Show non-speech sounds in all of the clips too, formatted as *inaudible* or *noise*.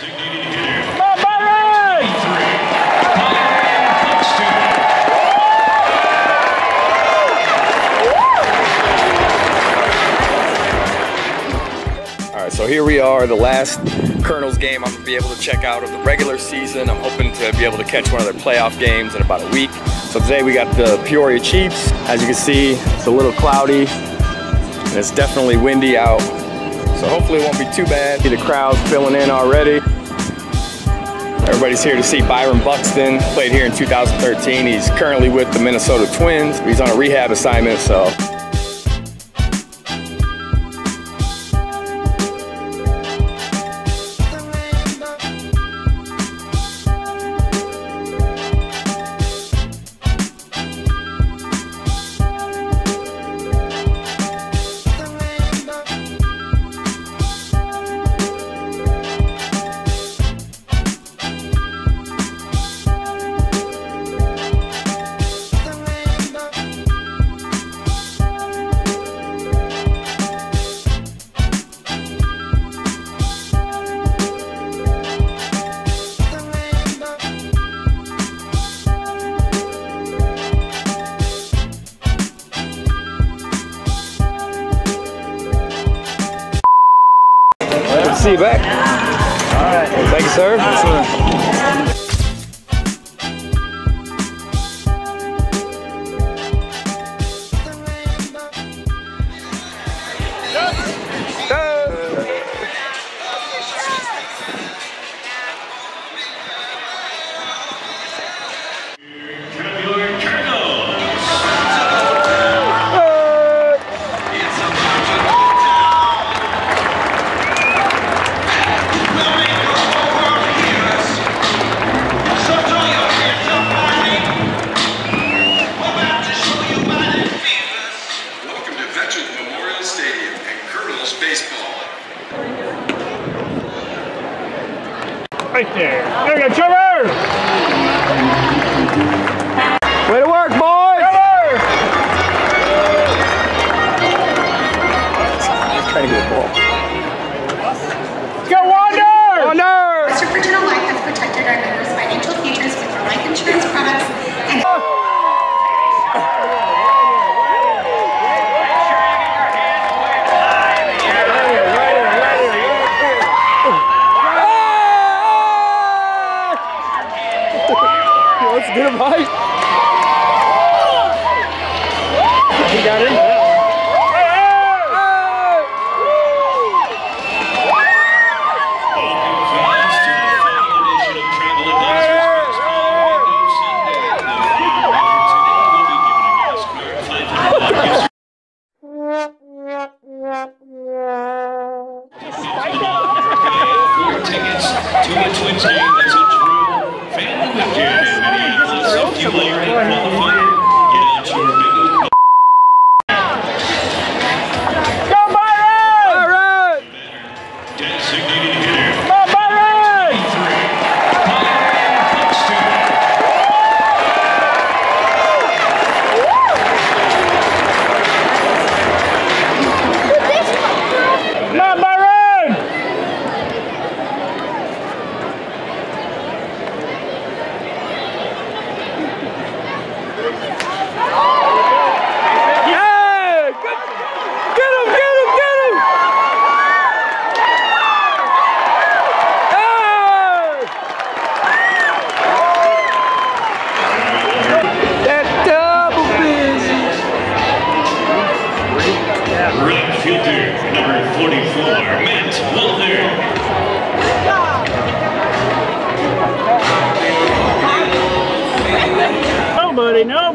so here we are, the last Kernels game I'm gonna be able to check out of the regular season. I'm hoping to be able to catch one of their playoff games in about a week. So today we got the Peoria Chiefs. As you can see, it's a little cloudy and it's definitely windy out. So hopefully it won't be too bad. See the crowd filling in already. Everybody's here to see Byron Buxton, played here in 2013. He's currently with the Minnesota Twins. He's on a rehab assignment, so see you back. All right. Thank you, sir. Right there. There you go, Trevor! To that's a true family weekend in Minneapolis. If you like that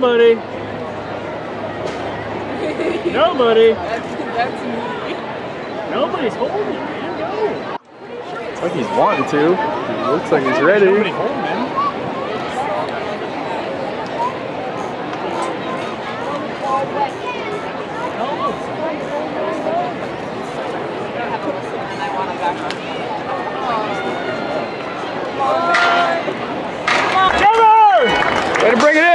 Nobody, nobody. Nobody. Nobody's holding, man. Go. Looks like he's wanting to. He looks like he's ready. Nobody holding, man. Way to bring it in,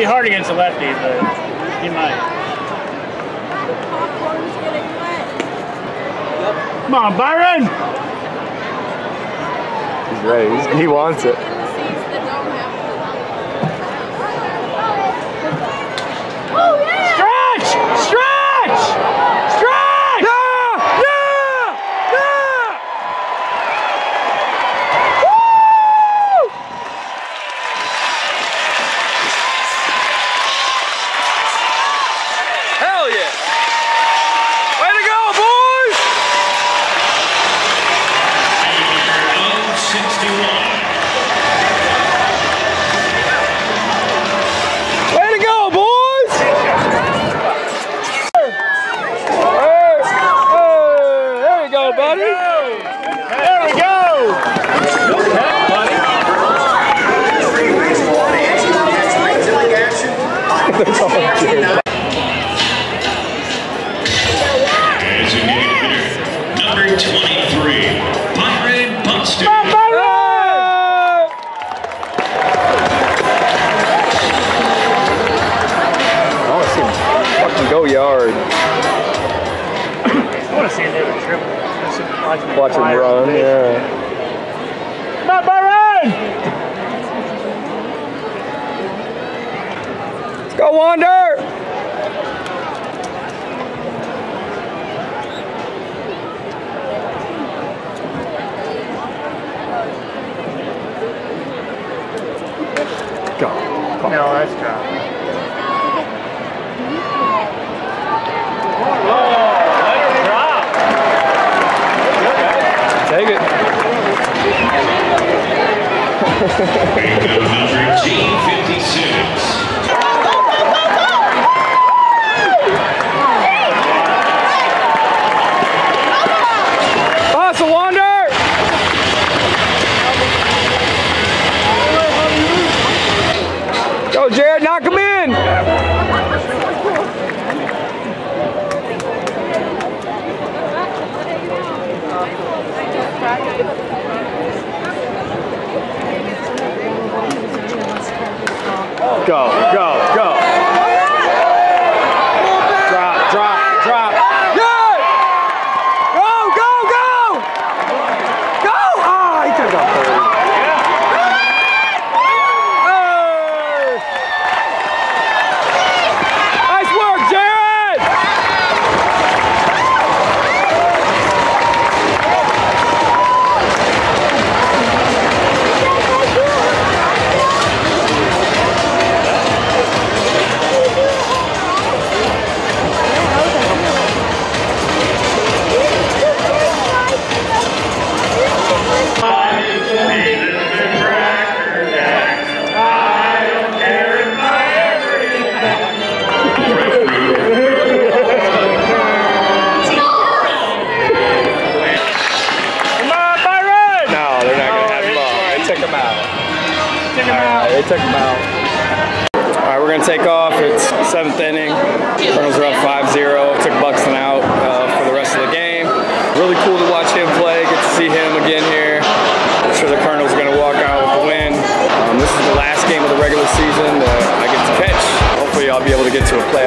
be hard against a lefty, but he might. Come on, Byron! He's ready. He's, he wants it. That's all I'm doing. As number 23, Byron go yard. *coughs* I want to see another triple. Watch him run, yeah. Byron! Go Wander! Go. No, that's drop. Oh, drop. Take it. *laughs* go. took all right, we're gonna take off. It's seventh inning. Kernels are up 5-0. Took Buxton out uh, for the rest of the game. Really cool to watch him play. Get to see him again here. I'm sure the Kernels are gonna walk out with a win. Um, this is the last game of the regular season that I get to catch. Hopefully, I'll be able to get to a play.